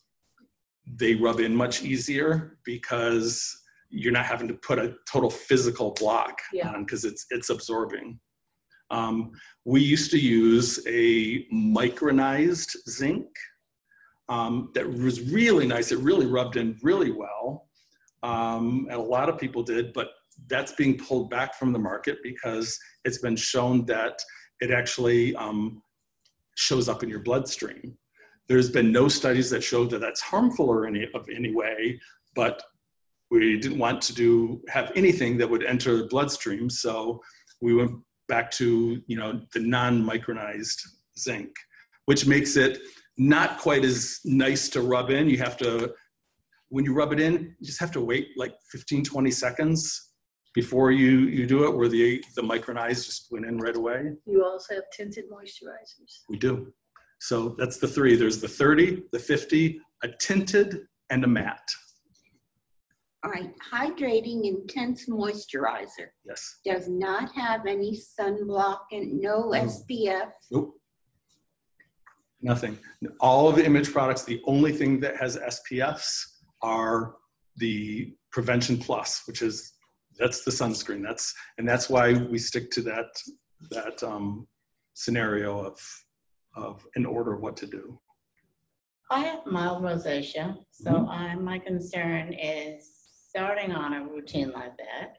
they rub in much easier because you're not having to put a total physical block Yeah. on because it's it's absorbing. Um, we used to use a micronized zinc um, that was really nice. It really rubbed in really well. Um, and a lot of people did, but that's being pulled back from the market because it's been shown that it actually um, shows up in your bloodstream. There's been no studies that show that that's harmful or any of any way, but we didn't want to do have anything that would enter the bloodstream, so we went back to you know the non-micronized zinc, which makes it not quite as nice to rub in. You have to when you rub it in, you just have to wait like 15, 20 seconds before you, you do it, where the, the micronized just went in right away. You also have tinted moisturizers. We do. So that's the three. There's the 30, the 50, a tinted, and a matte. All right, hydrating intense moisturizer Yes. does not have any sunblock and no SPF. Nope. Nothing. All of the image products, the only thing that has SPFs are the Prevention Plus, which is that's the sunscreen. That's and that's why we stick to that that um, scenario of of an order of what to do. I have mild rosacea, so Mhm. I, my concern is starting on a routine like that.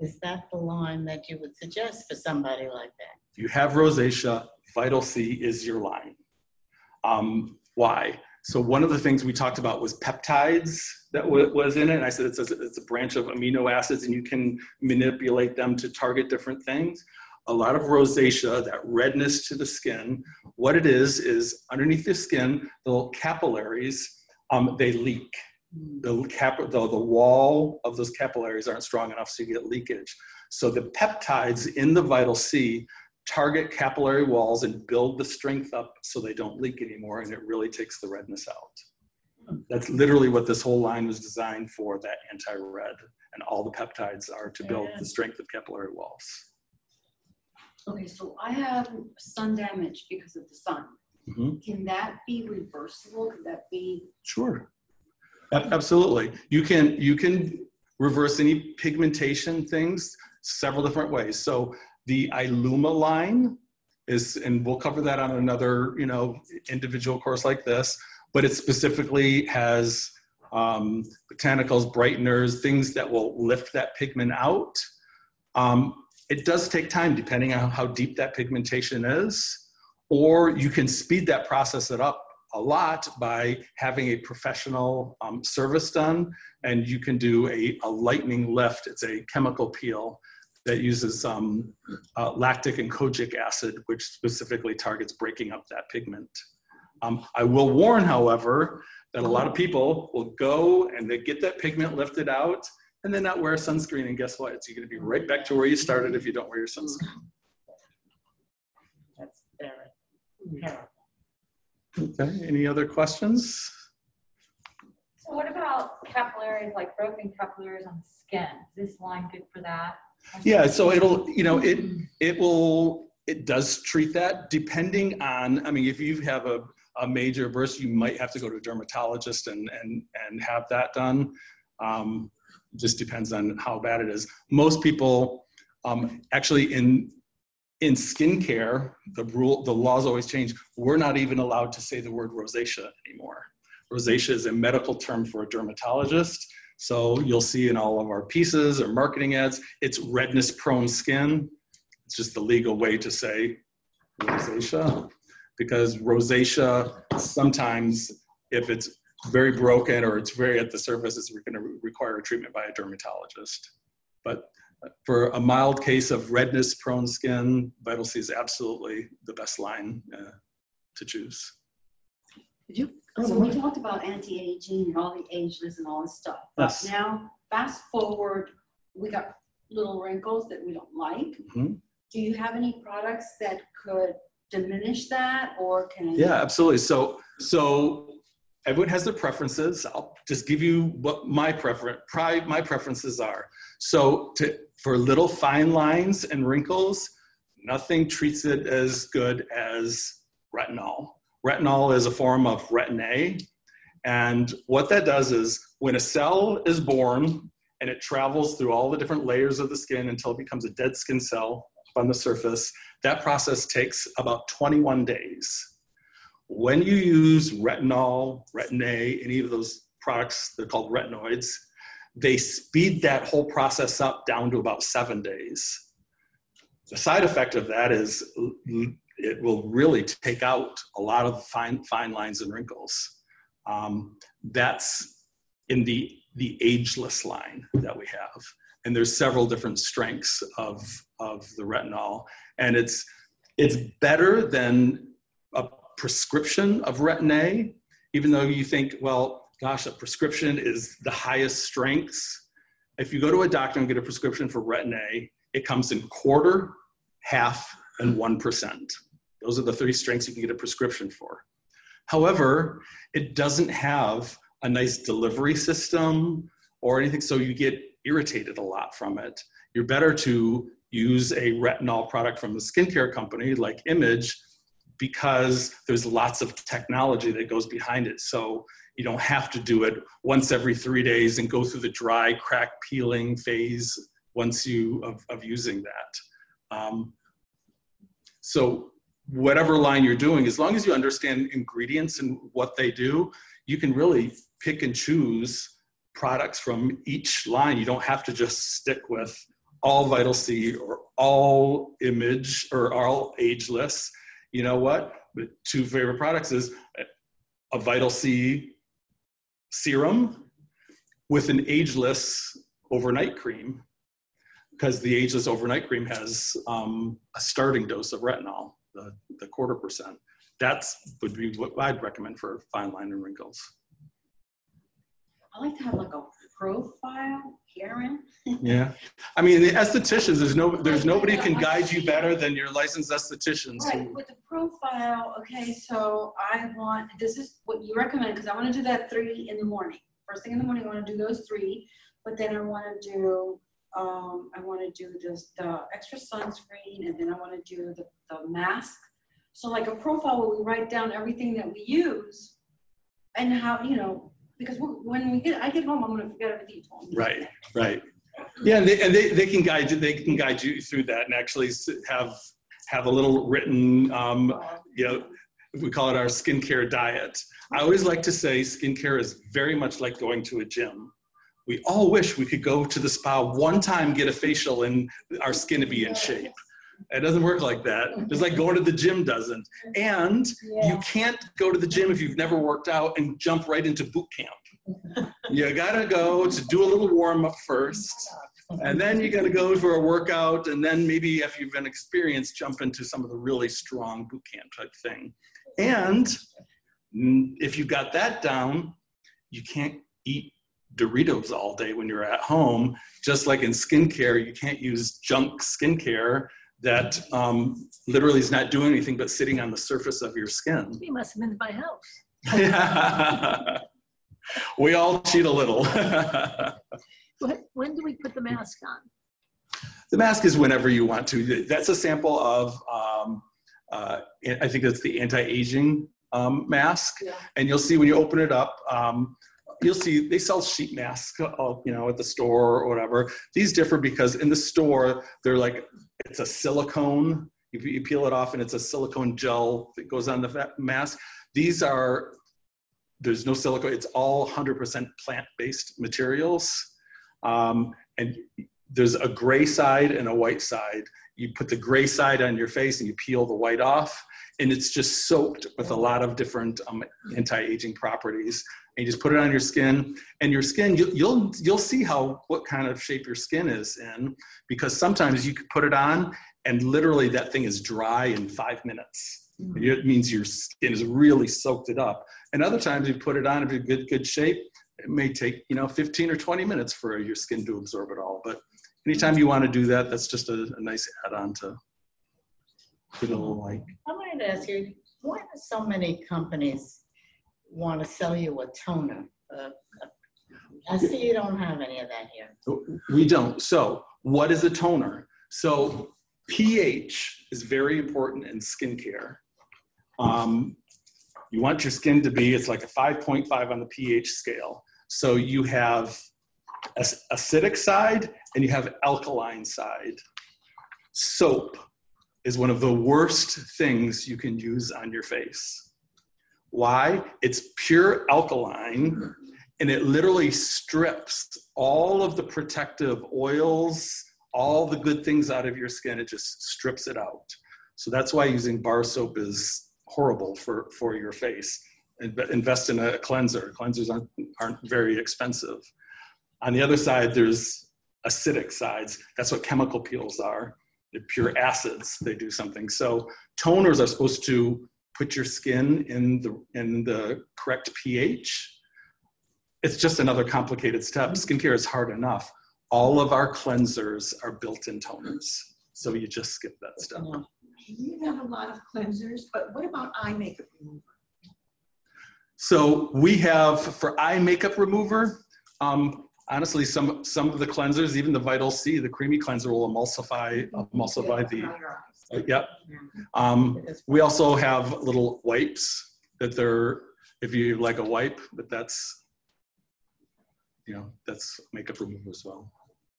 Is that the line that you would suggest for somebody like that? If you have rosacea, Vital C is your line. Um, why? So one of the things we talked about was peptides that wa- was in it. And I said it's a, it's a branch of amino acids and you can manipulate them to target different things. A lot of rosacea, that redness to the skin, what it is, is underneath the skin, the little capillaries, um, they leak. The, cap, the, the wall of those capillaries aren't strong enough so you get leakage. So the peptides in the Vital C target capillary walls and build the strength up so they don't leak anymore and it really takes the redness out. That's literally what this whole line was designed for, that anti-red. And all the peptides are to build the strength of capillary walls. Okay, so I have sun damage because of the sun. Mhm. Can that be reversible? Could that be? Sure. Absolutely. You can you can reverse any pigmentation things several different ways. So the Iluma line is, and we'll cover that on another you know individual course like this. But it specifically has um, botanicals, brighteners, things that will lift that pigment out. Um, it does take time depending on how deep that pigmentation is, or you can speed that process it up a a lot by having a professional um, service done, and you can do a, a lightning lift. It's a chemical peel that uses um, uh, lactic and kojic acid, which specifically targets breaking up that pigment. Um, I will warn, however, that a lot of people will go and they get that pigment lifted out and then not wear sunscreen, and guess what? It's you're going to be right back to where you started if you don't wear your sunscreen. That's very terrible. Okay, any other questions? So what about capillaries, like broken capillaries on the skin? Is this line good for that? Yeah, so it'll, you know, it, it will, it does treat that depending on, I mean, if you have a, a major burst, you might have to go to a dermatologist and, and, and have that done. Um, just depends on how bad it is. Most people, um, actually in, in skincare, the rule, the laws always change. We're not even allowed to say the word rosacea anymore. Rosacea is a medical term for a dermatologist. So you'll see in all of our pieces or marketing ads, it's redness prone skin. It's just the legal way to say rosacea because rosacea sometimes if it's very broken or it's very at the surface, it's going to require a treatment by a dermatologist. But for a mild case of redness prone skin, Vital C is absolutely the best line uh, to choose. So we talked about anti-aging and all the ageless and all this stuff. But Yes. now, fast forward, we got little wrinkles that we don't like. Mhm. Do you have any products that could diminish that or can? Yeah, absolutely. So, so everyone has their preferences. I'll just give you what my preference, my preferences are. So, to, for little fine lines and wrinkles, nothing treats it as good as retinol. Retinol is a form of retin A, and what that does is when a cell is born and it travels through all the different layers of the skin until it becomes a dead skin cell on the surface, that process takes about 21 days. When you use retinol, retin A, any of those products, they're called retinoids, they speed that whole process up down to about seven days. The side effect of that is it will really take out a lot of fine, fine lines and wrinkles. Um, that's in the, the ageless line that we have. And there's several different strengths of, of the retinol. And it's, it's better than a prescription of retin A, even though you think, well, gosh, a prescription is the highest strengths. If you go to a doctor and get a prescription for retin A, it comes in quarter, half, and 1%. Those are the three strengths you can get a prescription for. However, it doesn't have a nice delivery system or anything, so you get irritated a lot from it. You're better to use a retinol product from a skincare company like Image because there's lots of technology that goes behind it. So you don't have to do it once every three days and go through the dry crack peeling phase once you of, of using that. Um, so whatever line you're doing, as long as you understand ingredients and what they do, you can really pick and choose products from each line. You don't have to just stick with all Vital C or all image or all ageless. You know what? The two favorite products is a Vital C serum with an ageless overnight cream because the ageless overnight cream has um, a starting dose of retinol, the, the quarter percent. That's would be what I'd recommend for fine line and wrinkles. I like to have like a profile, Karen. Yeah, I mean the estheticians. There's no, there's nobody can guide you better than your licensed estheticians. Right, with the profile, okay, so I want, this is what you recommend, because I want to do that three in the morning. First thing in the morning, I want to do those three, but then I want to do, um, I want to do this, the extra sunscreen, and then I want to do the, the mask. So like a profile where we write down everything that we use and how, you know, because we're- when we get, I get home, I'm gonna forget everything you told me. Right, right. Yeah, and they, and they, they can guide you. They can guide you through that and actually have have a little written, um, you know, we call it our skincare diet. I always like to say skincare is very much like going to a gym. We all wish we could go to the spa one time, get a facial, and our skin to be in shape. It doesn't work like that. Just like going to the gym doesn't. And you can't go to the gym if you've never worked out and jump right into boot camp. You gotta go to do a little warm up first, and then you gotta go for a workout, and then maybe if you've been experienced, jump into some of the really strong boot camp type thing. And mm, if you got that down, you can't eat Doritos all day when you're at home. Just like in skincare, you can't use junk skincare that um, literally is not doing anything but sitting on the surface of your skin. You must have been to my house. we all cheat a little. When, do we put the mask on? the mask is whenever you want to. That's a sample of, um, uh, I think it's the anti-aging um, mask. Yeah. And you'll see when you open it up, um, you'll see they sell sheet masks, uh, you know, at the store or whatever. These differ because in the store, they're like, it's a silicone. You, you peel it off and it's a silicone gel that goes on the mask. These are, there's no silicone, it's all 100% plant-based materials. Um, and there's a gray side and a white side. You put the gray side on your face and you peel the white off, and it's just soaked with a lot of different um, anti-aging properties. And you just put it on your skin, and your skin you, you'll you'll see how what kind of shape your skin is in, because sometimes you could put it on and literally that thing is dry in five minutes. Mm. It means your skin is really soaked it up. And other times you put it on if you're good good shape, it may take you know 15 or 20 minutes for your skin to absorb it all. But anytime you want to do that, that's just a, a nice add-on to you know like I wanted to ask you, why do so many companies want to sell you a toner? Uh, I see you don't have any of that here. we don't. So what is a toner? So pH is very important in skincare. Um, you want your skin to be, it's like a 5.5 on the pH scale. So you have acidic side and you have alkaline side. Soap is one of the worst things you can use on your face. Why? It's pure alkaline and it literally strips all of the protective oils, all the good things out of your skin. It just strips it out. So that's why using bar soap is horrible for, for your face. Invest in a cleanser. Cleansers aren't, aren't very expensive. On the other side, there's acidic sides. That's what chemical peels are. They're pure acids. They do something. So toners are supposed to put your skin in the in the correct pH. It's just another complicated step. Skincare is hard enough. All of our cleansers are built-in toners. So you just skip that step. You have a lot of cleansers, but what about eye makeup remover? So we have for eye makeup remover, um, honestly, some some of the cleansers, even the Vital C, the creamy cleanser will emulsify emulsify the. Around your eyes. yep. Um, we also have little wipes that they're if you like a wipe, but that's you know that's makeup remover as well.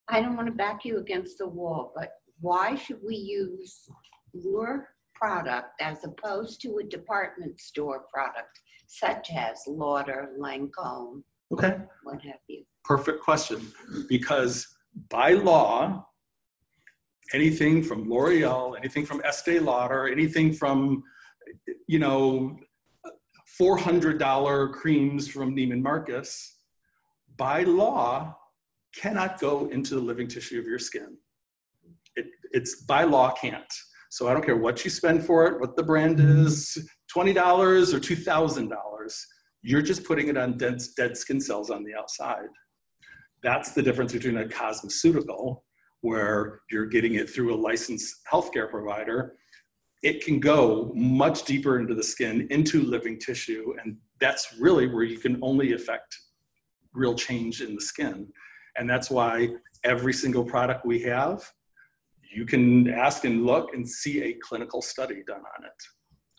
I don't want to back you against the wall, but why should we use your product as opposed to a department store product such as Lauder, Lancome, Okay. what have you? Perfect question. Because by law, anything from L'Oreal, anything from Estee Lauder, anything from, you know, $400 creams from Neiman Marcus, by law, cannot go into the living tissue of your skin. It, it's by law can't. So I don't care what you spend for it, what the brand is, $20 or $2,000 you're just putting it on dead, dead skin cells on the outside. That's the difference between a cosmeceutical, where you're getting it through a licensed healthcare provider. It can go much deeper into the skin, into living tissue, and that's really where you can only affect real change in the skin. And that's why every single product we have, you can ask and look and see a clinical study done on it.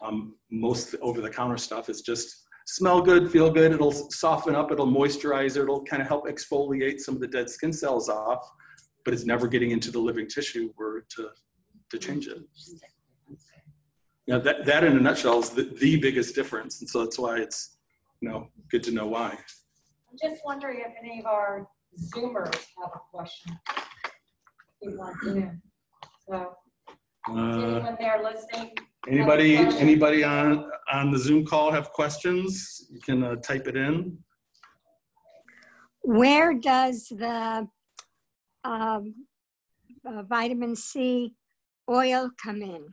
Um, most over the counter stuff is just smell good, feel good. It'll soften up, it'll moisturize, it'll kind of help exfoliate some of the dead skin cells off, but it's never getting into the living tissue where to, to change it. Yeah, that, that in a nutshell is the, the biggest difference. And so that's why it's, you know, good to know why. I'm just wondering if any of our Zoomers have a question. They want to. So, Uh, Anyone there listening? Anybody, anybody on, on the Zoom call have questions? You can uh, type it in. Where does the um, uh, vitamin C oil come in?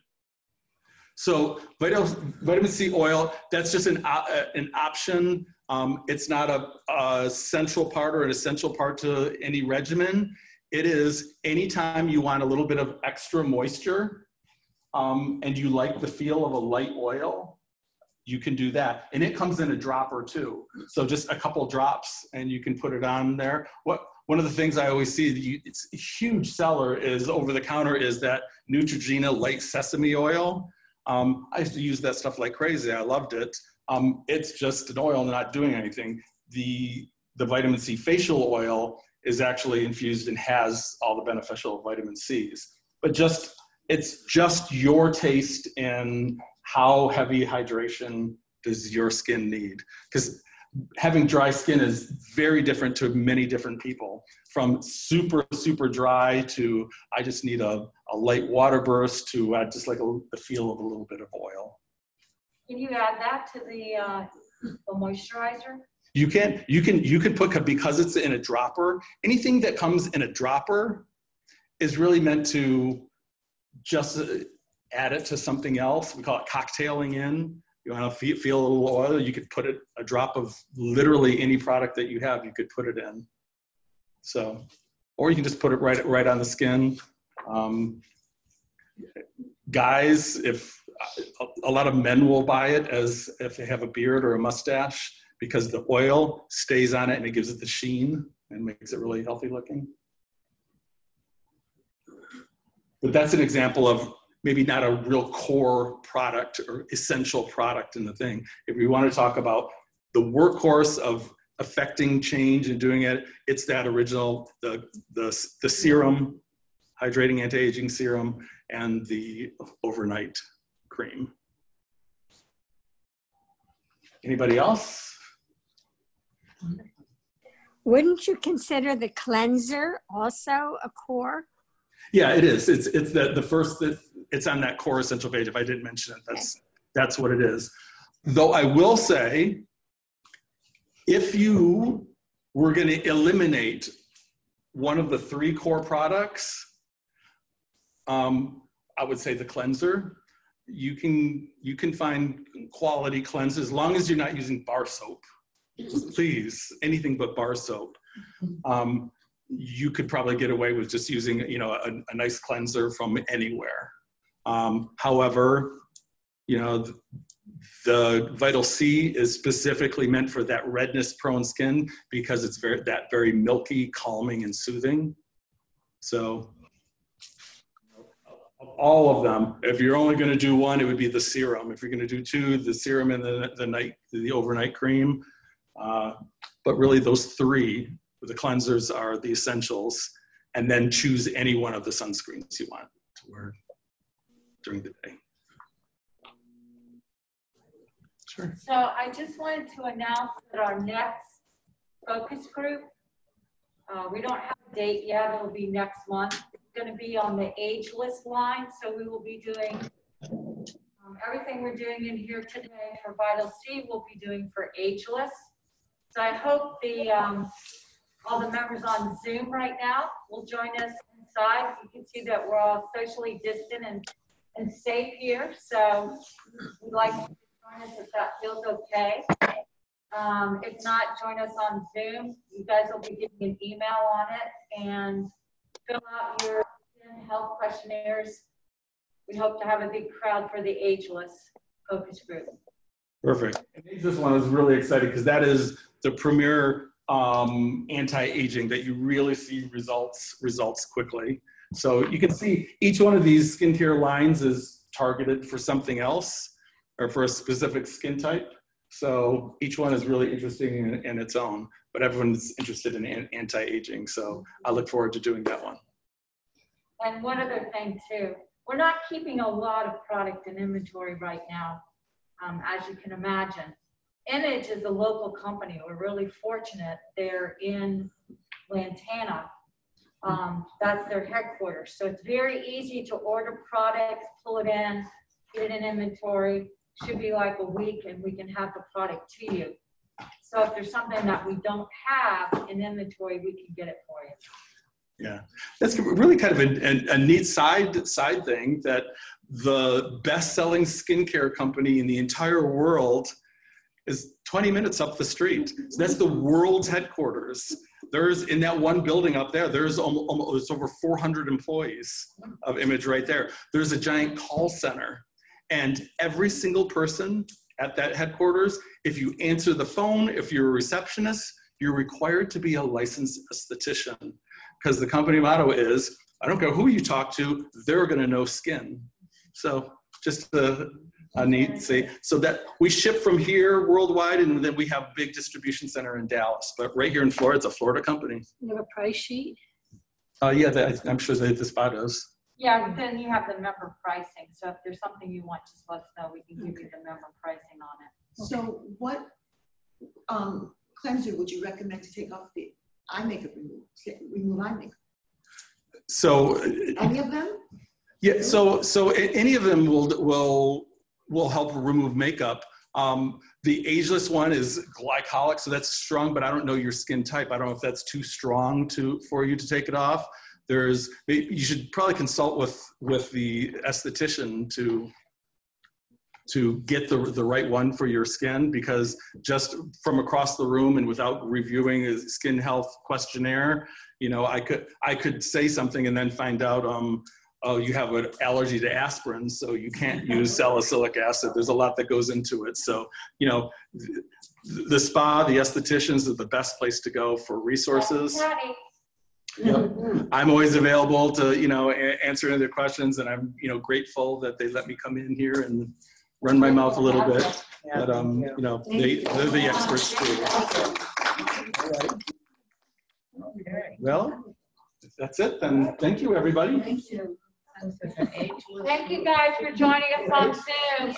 So vitamin, C oil, that's just an, uh, an option. Um, it's not a, a central part or an essential part to any regimen. It is anytime you want a little bit of extra moisture um, and you like the feel of a light oil, you can do that. And it comes in a dropper too. So just a couple drops and you can put it on there. What, one of the things I always see, you- it's a huge seller is over the counter is that Neutrogena light sesame oil. Um, I used to use that stuff like crazy. I loved it. Um, it's just an oil not doing anything. The, the vitamin C facial oil is actually infused and has all the beneficial vitamin C's. But just, it's just your taste in how heavy hydration does your skin need? Because having dry skin is very different to many different people. From super super dry to i just need a, a light water burst to uh, just like a, the feel of a little bit of oil. Can you add that to the, uh, the moisturizer? you can you can you can put because it's in a dropper anything that comes in a dropper is really meant to just uh, add it to something else. We call it cocktailing in you want to feel, a little oil you could put it a drop of literally any product that you have you could put it in. So or you can just put it right right on the skin. Um, guys if a lot of men will buy it as if they have a beard or a mustache because the oil stays on it and it gives it the sheen and makes it really healthy looking. But that's an example of maybe not a real core product or essential product in the thing. If we want to talk about the workhorse of affecting change and doing it, it's that original, the, the, the serum, hydrating anti-aging serum, and the overnight cream. Anybody else? Wouldn't you consider the cleanser also a core? Yeah, it is. It's it's the the first that it's on that core essential page. If I didn't mention it, that's that's what it is. Though I will say, if you were going to eliminate one of the three core products, um, I would say the cleanser. You can you can find quality cleansers as long as you're not using bar soap. Please, anything but bar soap. Um, you could probably get away with just using you know a, a nice cleanser from anywhere um, however you know the, the vital c is specifically meant for that redness prone skin because it's very that very milky calming and soothing. So all of them if you're only going to do one it would be the serum. If you're going to do two the serum and the, the night the overnight cream. Uh, but really those three the cleansers are the essentials, and then choose any one of the sunscreens you want to wear during the day. Sure. So I just wanted to announce that our next focus group, uh, we don't have a date yet, it'll be next month. It's gonna be on the ageless line, so we will be doing um, everything we're doing in here today for Vital C, we'll be doing for ageless. So I hope the, um, all the members on Zoom right now will join us inside. You can see that we're all socially distant and, and safe here, so we'd like to join us if that feels okay. Um, if not, join us on Zoom. You guys will be getting an email on it and fill out your health questionnaires. We hope to have a big crowd for the ageless focus group. Perfect. And this one is really exciting because that is the premier um, anti-aging that you really see results results quickly. So you can see each one of these skincare lines is targeted for something else or for a specific skin type. So each one is really interesting in, in its own, but everyone's interested in an- anti-aging. So I look forward to doing that one. And one other thing too, we're not keeping a lot of product in inventory right now, um, as you can imagine. Image is a local company. We're really fortunate. They're in Lantana. Um, that's their headquarters. So it's very easy to order products, pull it in, get in inventory. Should be like a week and we can have the product to you. So if there's something that we don't have in inventory, we can get it for you. Yeah, that's really kind of a, a, a neat side side thing that the best-selling skincare company in the entire world is 20 minutes up the street. So that's the world's headquarters. There's in that one building up there. There's almost, almost over 400 employees of Image right there. There's a giant call center, and every single person at that headquarters, if you answer the phone, if you're a receptionist, you're required to be a licensed esthetician because the company motto is I don't care who you talk to, they're going to know skin. So just a, a neat see. So that we ship from here worldwide, and then we have a big distribution center in Dallas. But right here in Florida, it's a Florida company. You have a price sheet? Uh, yeah, that, I'm sure that the spot is. Yeah, then you have the member pricing. So if there's something you want, just let us know. We can give you the member pricing on it. So what um, cleanser would you recommend to take off the eye makeup remove, remove eye makeup? So Any of them? Yeah, so so any of them will will will help remove makeup. Um, the ageless one is glycolic, so that's strong, but I don't know your skin type. I don't know if that's too strong to for you to take it off. There's you should probably consult with with the esthetician to to get the the right one for your skin because just from across the room and without reviewing a skin health questionnaire, you know, I could I could say something and then find out um oh, you have an allergy to aspirin, so you can't use salicylic acid. There's a lot that goes into it. So, you know, th- the spa, the estheticians are the best place to go for resources. Patty, Yep. I'm always available to, you know, a- answer any of their questions, and I'm, you know, grateful that they let me come in here and run my mouth a little bit. But, um, you know, they, they're the experts too. All right. Well, that's it, then thank you, everybody. Thank you. Thank you guys for joining us on Zoom.